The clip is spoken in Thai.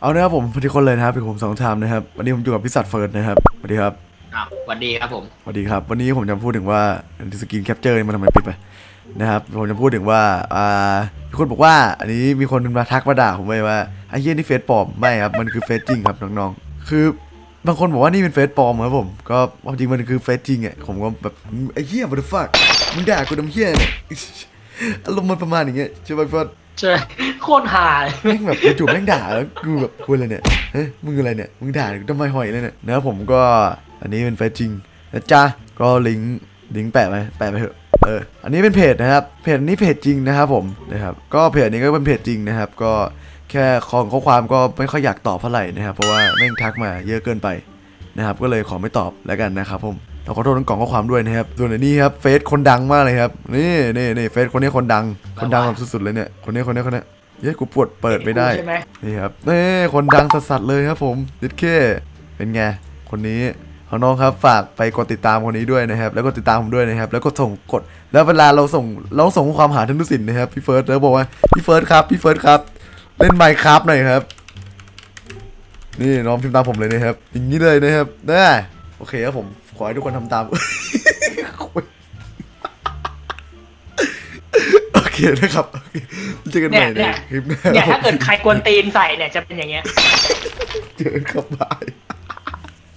เอานะครับผมทุกคนเลยนะครับเป็นผมสองไทม์นะครับวันนี้ผมอยู่กับพิสัตเฟิร์สนะครับสวัสดีครับอะสวัสดีครับผมสวัสดีครับ วันนี้ผมจะพูดถึงว่าสกินแคปเจอร์มันทำไมปิดไปนะครับผมจะพูดถึงว่าอ่ามีคนบอกว่า อันนี้มีคนมาทักมาด่าผมไว้ว่าไอ้เหี้ยนี่เฟซปลอมไม่ครับมันคือเฟซจริงครับน้องๆ คือบางคนบอกว่านี่เป็นเฟซปลอมครับผมก็ความจริงมันคือเฟซจริงอะผมก็แบบไอ้เหี้ย what the fuck มึงด่ากูน้ำเหี้ยเนี่ยอารมณ์มันประมาณอย่างเงี้ยใช่ไหมเฟิร์ส ใช่โคตรหาเลยแม่งแบบจู่แม่งด่าแล้วกูแบบคุยอะไรเนี่ยเฮ้ยมึงอะไรเนี่ยมึงด่าทำไมหอยเลยเนี่ยนะครับผมก็อันนี้เป็นเฟซจริงนะจ๊ะก็ลิงก์ลิงก์แปะไปแปะไปเถอะเอออันนี้เป็นเพจนะครับเพจนี้เพจจริงนะครับผมนะครับก็เพจนี้ก็เป็นเพจจริงนะครับ ก็แค่ของข้อความก็ไม่ค่อยอยากตอบเท่าไหร่นะครับเพราะว่าแม่งทักมาเยอะเกินไปนะครับก็เลยขอไม่ตอบแล้วกันนะครับผม เราขอโทษทั้งกล่องข้อความด้วยนะครับส่วนอันนี้ครับเฟซคนดังมากเลยครับนี่นี่นี่เฟซคนนี้คนดัง คนดังแบบสุดๆเลยเนี่ยคนนี้คนนี้คนนี้เย้ยกูปวดเปิดไม่ได้ใช่ไหมนี่ครับนี่คนดังสัสๆเลยครับผมดิดเคเป็นไงคนนี้ของน้องครับฝากไปกดติดตามคนนี้ด้วยนะครับ แล้วก็ติดตามผมด้วยนะครับ แล้วก็ส่งกด แล้วเวลาเราส่งเราส่งข้อความหาท่านทุสินนะครับพี่เฟิร์สแล้วบอกว่าพี่เฟิร์สครับพี่เฟิร์สครับ เล่นไมค์ครับหน่อยครับ นี่น้องพิมพ์ตามผมเลยนะครับ อย่างนี้เลยนะครับได้ โอเคครับผม ขอให้ทุกคนทำตาม โอเคนะครับโอเคเจอกันใหม่ในเนี่ยคลิปหน้าเนี่ยถ้าเกิดใครกวนตีนใส่เนี่ยจะเป็นอย่างเงี้ย เจอกันครับบาย